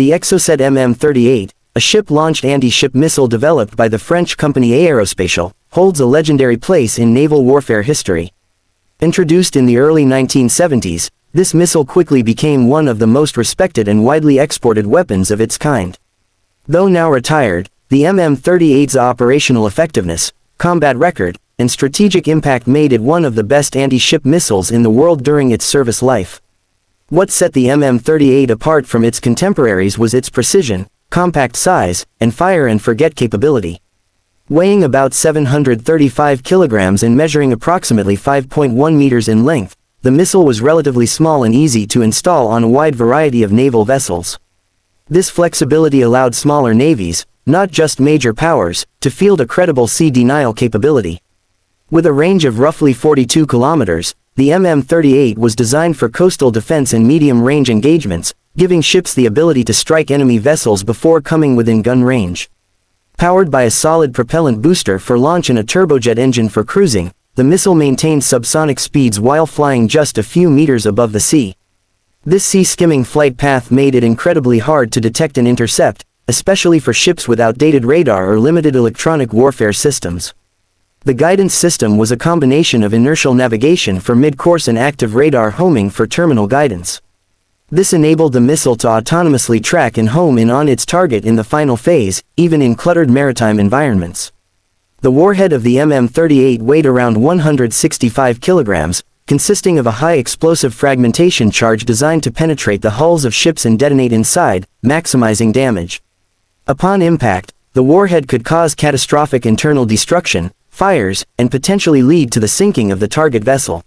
The Exocet MM-38, a ship-launched anti-ship missile developed by the French company Aerospatiale, holds a legendary place in naval warfare history. Introduced in the early 1970s, this missile quickly became one of the most respected and widely exported weapons of its kind. Though now retired, the MM-38's operational effectiveness, combat record, and strategic impact made it one of the best anti-ship missiles in the world during its service life. What set the MM-38 apart from its contemporaries was its precision, compact size, and fire and forget capability. Weighing about 735 kilograms and measuring approximately 5.1 meters in length, the missile was relatively small and easy to install on a wide variety of naval vessels. This flexibility allowed smaller navies, not just major powers, to field a credible sea denial capability. With a range of roughly 42 kilometers, the MM-38 was designed for coastal defense and medium-range engagements, giving ships the ability to strike enemy vessels before coming within gun range. Powered by a solid propellant booster for launch and a turbojet engine for cruising, the missile maintained subsonic speeds while flying just a few meters above the sea. This sea-skimming flight path made it incredibly hard to detect and intercept, especially for ships with outdated radar or limited electronic warfare systems. The guidance system was a combination of inertial navigation for mid-course and active radar homing for terminal guidance. This enabled the missile to autonomously track and home in on its target in the final phase, even in cluttered maritime environments. The warhead of the MM-38 weighed around 165 kilograms, consisting of a high explosive fragmentation charge designed to penetrate the hulls of ships and detonate inside, maximizing damage. Upon impact, the warhead could cause catastrophic internal destruction, fires, and potentially lead to the sinking of the target vessel.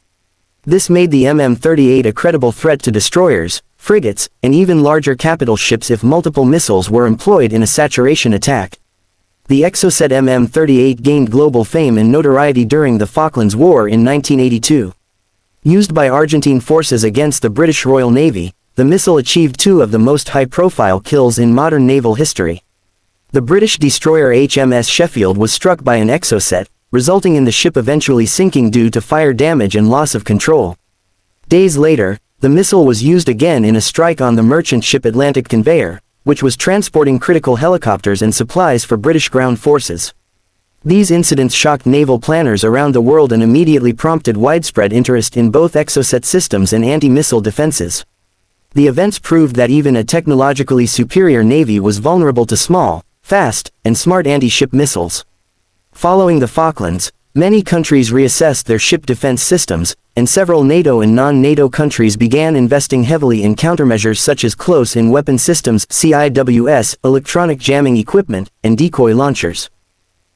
This made the MM-38 a credible threat to destroyers, frigates, and even larger capital ships if multiple missiles were employed in a saturation attack. The Exocet MM-38 gained global fame and notoriety during the Falklands War in 1982. Used by Argentine forces against the British Royal Navy, the missile achieved two of the most high-profile kills in modern naval history. The British destroyer HMS Sheffield was struck by an Exocet, resulting in the ship eventually sinking due to fire damage and loss of control. Days later, the missile was used again in a strike on the merchant ship Atlantic Conveyor, which was transporting critical helicopters and supplies for British ground forces. These incidents shocked naval planners around the world and immediately prompted widespread interest in both exocet systems and anti-missile defenses. The events proved that even a technologically superior navy was vulnerable to small, fast, and smart anti-ship missiles. Following the Falklands, many countries reassessed their ship defense systems, and several NATO and non-NATO countries began investing heavily in countermeasures such as close-in weapon systems CIWS, electronic jamming equipment, and decoy launchers.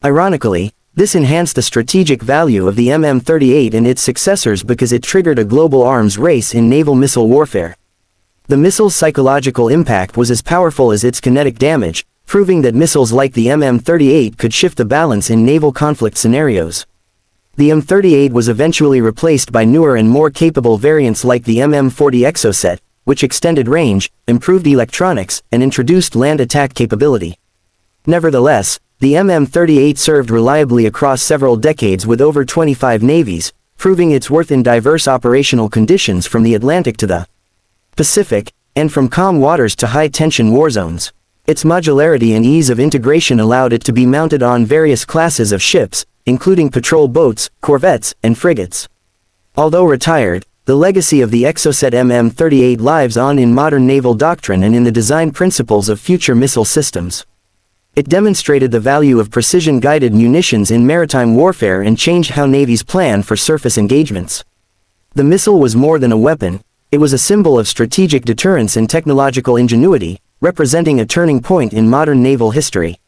Ironically, this enhanced the strategic value of the MM-38 and its successors because it triggered a global arms race in naval missile warfare. The missile's psychological impact was as powerful as its kinetic damage, proving that missiles like the MM-38 could shift the balance in naval conflict scenarios. The M38 was eventually replaced by newer and more capable variants like the MM40 Exocet, which extended range, improved electronics, and introduced land attack capability. Nevertheless, the MM38 served reliably across several decades with over 25 navies, proving its worth in diverse operational conditions from the Atlantic to the Pacific, and from calm waters to high-tension war zones. Its modularity and ease of integration allowed it to be mounted on various classes of ships, including patrol boats, corvettes, and frigates. Although retired, the legacy of the Exocet MM-38 lives on in modern naval doctrine and in the design principles of future missile systems. It demonstrated the value of precision-guided munitions in maritime warfare and changed how navies plan for surface engagements. The missile was more than a weapon, it was a symbol of strategic deterrence and technological ingenuity, representing a turning point in modern naval history.